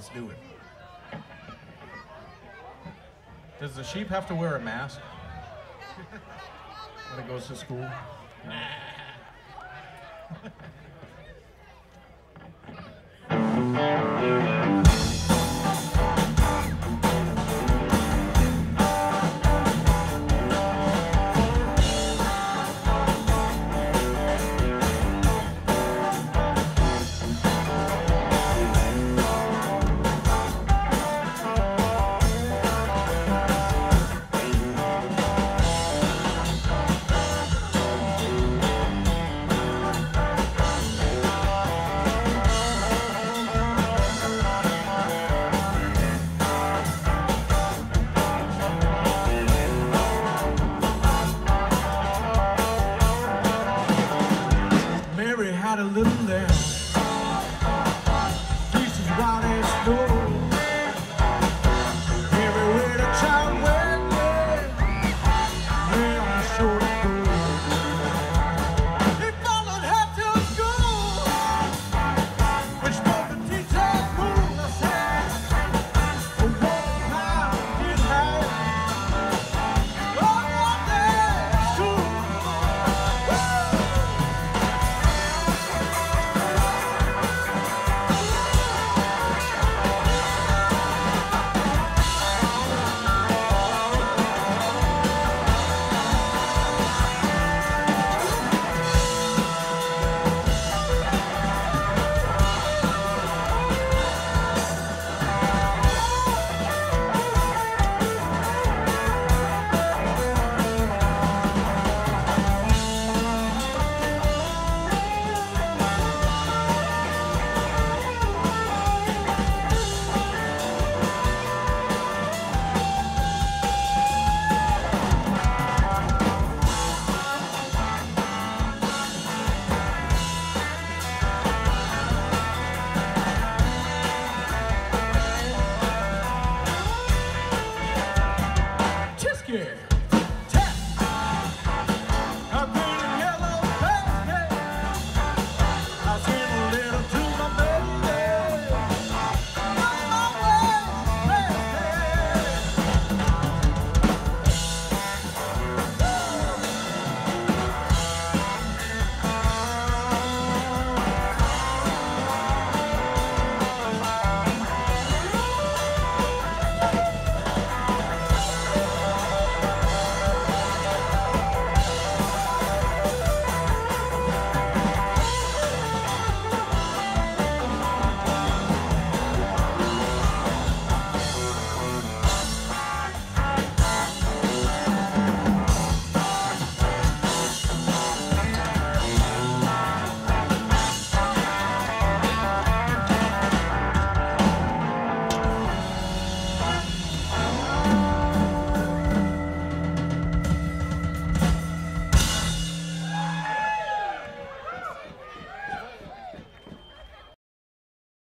Let's do it. Does the sheep have to wear a mask when it goes to school? Got a little there.